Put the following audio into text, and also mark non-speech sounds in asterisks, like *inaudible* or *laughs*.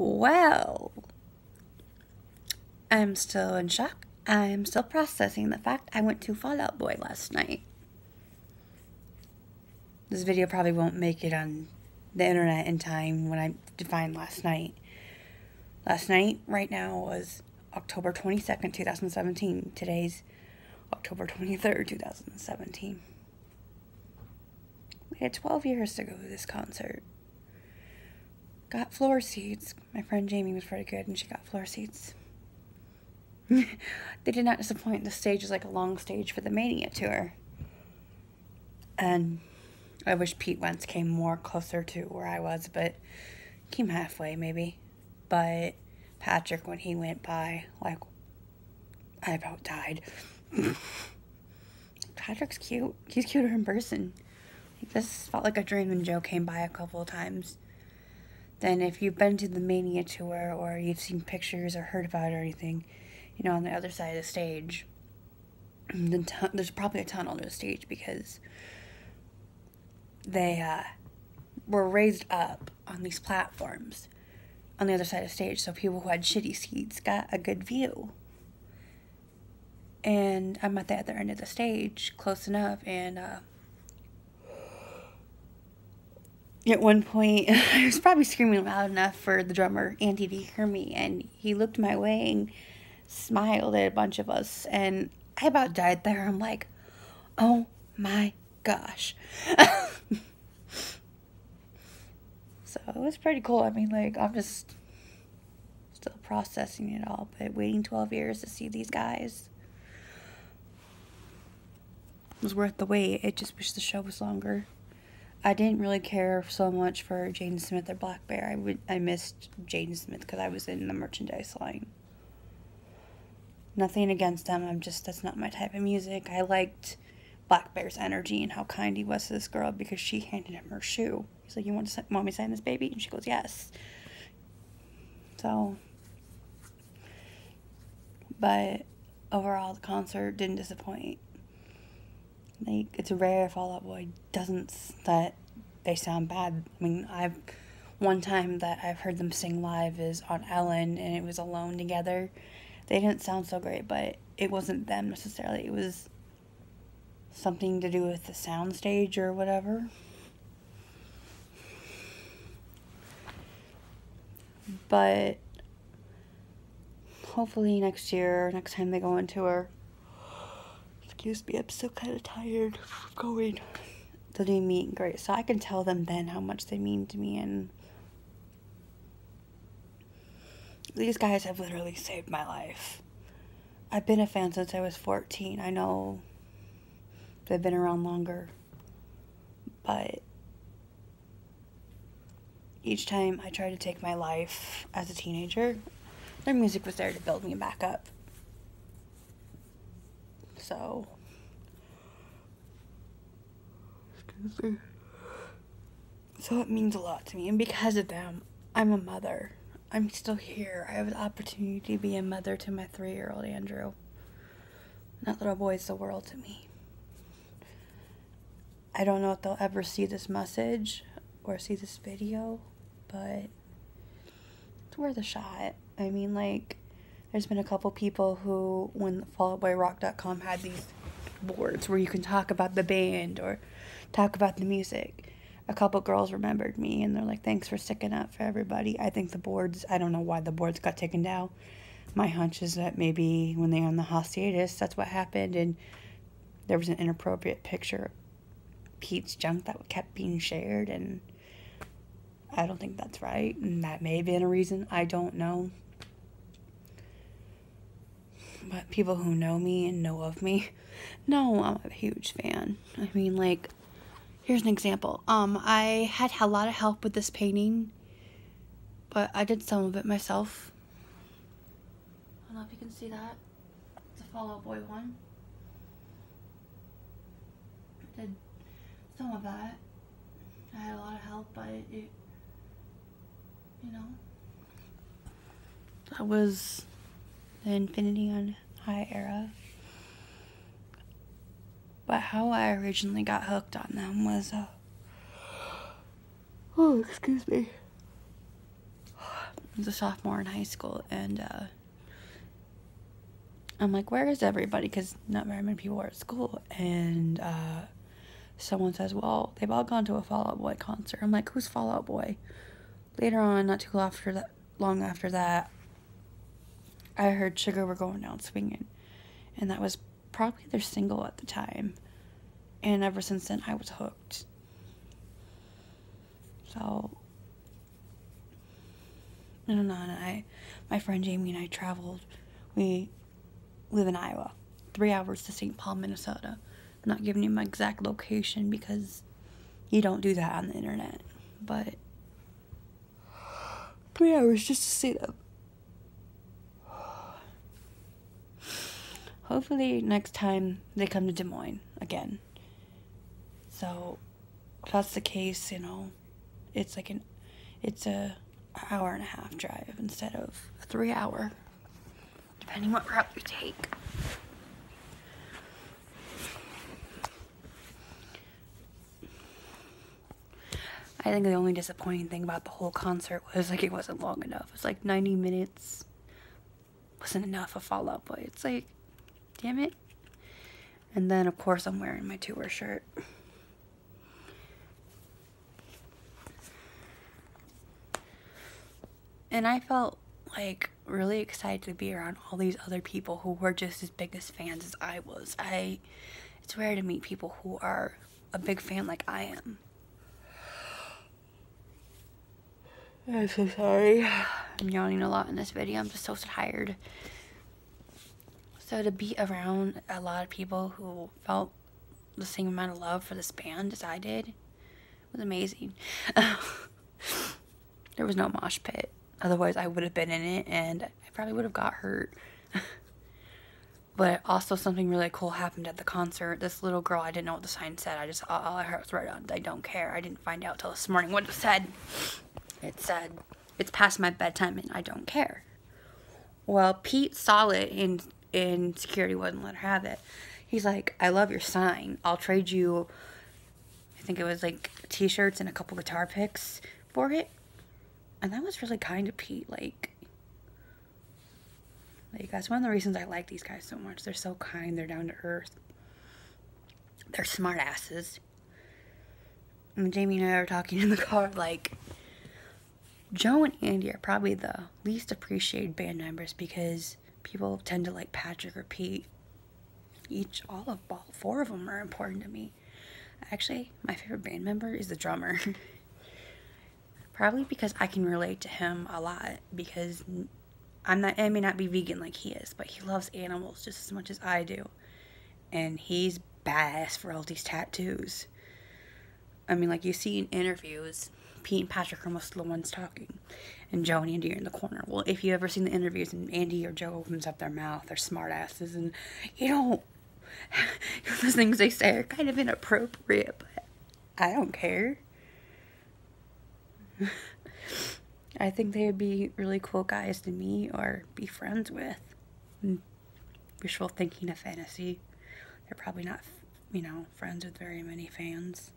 Well, I'm still in shock. I'm still processing the fact I went to Fall Out Boy last night. This video probably won't make it on the internet in time when I define last night. Last night, right now, was October 22nd, 2017. Today's October 23rd, 2017. We had 12 years to go to this concert. Got floor seats. My friend Jamie was pretty good and she got floor seats. *laughs* they did not disappoint. The stage is like a long stage for the Mania tour. And I wish Pete Wentz came more closer to where I was, but came halfway maybe. But Patrick, when he went by, like, I about died. *laughs* Patrick's cute. He's cuter in person. This felt like a dream when Joe came by a couple of times. Then, if you've been to the Mania tour or you've seen pictures or heard about it or anything, you know, on the other side of the stage, *clears throat* the there's probably a tunnel to the stage because they uh, were raised up on these platforms on the other side of the stage so people who had shitty seats got a good view. And I'm at the other end of the stage, close enough, and uh, at one point, *laughs* I was probably screaming loud enough for the drummer, Andy, to hear me, and he looked my way and smiled at a bunch of us, and I about died there. I'm like, oh my gosh. *laughs* so it was pretty cool. I mean, like, I'm just still processing it all, but waiting 12 years to see these guys was worth the wait. I just wish the show was longer. I didn't really care so much for Jaden Smith or Blackbear. I would I missed Jaden Smith because I was in the merchandise line. Nothing against them. I'm just that's not my type of music. I liked Blackbear's energy and how kind he was to this girl because she handed him her shoe. He's like, "You want to mommy sign this baby?" And she goes, "Yes." So, but overall, the concert didn't disappoint. Like it's rare if Fall Out Boy doesn't that they sound bad. I mean, I've one time that I've heard them sing live is on Ellen, and it was alone together. They didn't sound so great, but it wasn't them necessarily. It was something to do with the sound stage or whatever. But hopefully next year, next time they go on tour, excuse me, I'm still kind of tired of going. They'll do meet and great, so I can tell them then how much they mean to me. And these guys have literally saved my life. I've been a fan since I was 14. I know they've been around longer, but each time I tried to take my life as a teenager, their music was there to build me back up. So, excuse me. So it means a lot to me, and because of them, I'm a mother. I'm still here. I have the opportunity to be a mother to my three year old Andrew. That little boy is the world to me. I don't know if they'll ever see this message or see this video, but it's worth a shot. I mean, like, there's been a couple people who, when FalloutBoyRock.com had these boards where you can talk about the band or talk about the music, a couple girls remembered me and they're like, thanks for sticking up for everybody. I think the boards, I don't know why the boards got taken down. My hunch is that maybe when they on the hiatus, that's what happened, and there was an inappropriate picture of Pete's junk that kept being shared, and I don't think that's right, and that may have been a reason. I don't know. But people who know me and know of me know I'm a huge fan. I mean, like, here's an example. Um, I had a lot of help with this painting, but I did some of it myself. I don't know if you can see that. It's a Fall Out Boy one. I did some of that. I had a lot of help, but it, you know, that was the Infinity on High era. But how I originally got hooked on them was, uh, *gasps* oh, excuse me. I was a sophomore in high school, and uh, I'm like, where is everybody? Because not very many people were at school. And uh, someone says, well, they've all gone to a Fall Out Boy concert. I'm like, who's Fall Out Boy? Later on, not too after that, long after that, I heard Sugar were going down swinging, and that was probably their single at the time. And ever since then, I was hooked. So, don't know. And I, my friend Jamie and I traveled. We live in Iowa, three hours to St. Paul, Minnesota. I'm not giving you my exact location because you don't do that on the internet. But three hours just to see them. Hopefully, next time they come to Des Moines again. So, if that's the case, you know, it's like an, it's a hour and a half drive instead of a three hour, depending what route you take. I think the only disappointing thing about the whole concert was like it wasn't long enough. It was like 90 minutes. Wasn't enough of Fall Out Boy. It's like, damn it. And then, of course, I'm wearing my tour shirt. And I felt like really excited to be around all these other people who were just as big as fans as I was. I it's rare to meet people who are a big fan like I am. I'm so sorry. I'm yawning a lot in this video. I'm just so tired. So to be around a lot of people who felt the same amount of love for this band as I did was amazing. *laughs* there was no mosh pit. Otherwise, I would have been in it and I probably would have got hurt. *laughs* but also, something really cool happened at the concert. This little girl, I didn't know what the sign said. I just, all I heard was right on, I don't care. I didn't find out till this morning what it said. It said, it's past my bedtime and I don't care. Well, Pete saw it and, and security wouldn't let her have it. He's like, I love your sign. I'll trade you, I think it was like t shirts and a couple guitar picks for it and that was really kind of Pete. Like, like that's one of the reasons I like these guys so much. They're so kind. They're down to earth. They're smart asses. And Jamie and I are talking *laughs* in the car like Joe and Andy are probably the least appreciated band members because people tend to like Patrick or Pete. Each, all of all four of them are important to me. Actually, my favorite band member is the drummer. *laughs* Probably because I can relate to him a lot because I'm not I may not be vegan like he is, but he loves animals just as much as I do. And he's badass for all these tattoos. I mean, like you see in interviews, Pete and Patrick are most of the ones talking, and Joe and Andy are in the corner. Well, if you ever seen the interviews and Andy or Joe opens up their mouth, they're smartasses, and you know, *laughs* the things they say are kind of inappropriate, but I don't care. *laughs* I think they would be really cool guys to meet or be friends with. Hmm. Wishful thinking of fantasy. They're probably not, you know, friends with very many fans.